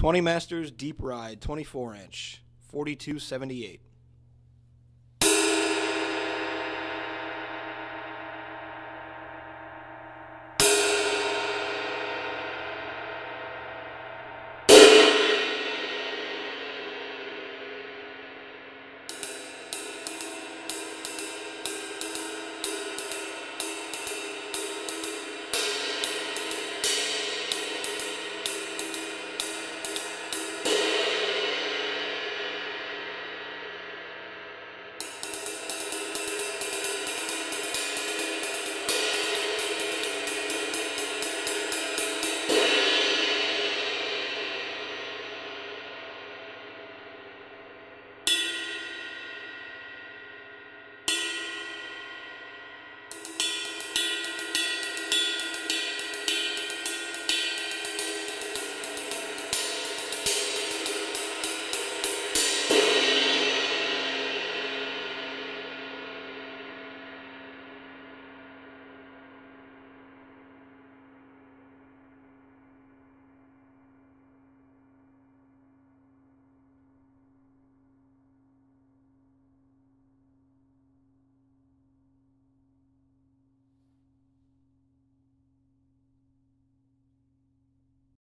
20 Masters Deep Ride 24 inch, 4278.